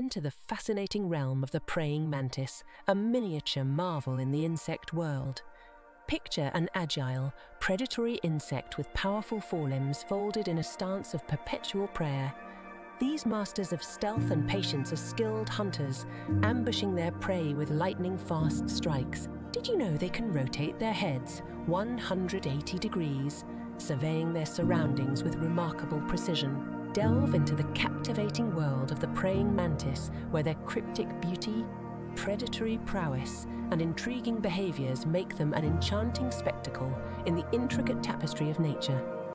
enter the fascinating realm of the praying mantis, a miniature marvel in the insect world. Picture an agile, predatory insect with powerful forelimbs folded in a stance of perpetual prayer. These masters of stealth and patience are skilled hunters, ambushing their prey with lightning fast strikes. Did you know they can rotate their heads 180 degrees, surveying their surroundings with remarkable precision? Delve into the captivating world of the praying mantis, where their cryptic beauty, predatory prowess, and intriguing behaviors make them an enchanting spectacle in the intricate tapestry of nature.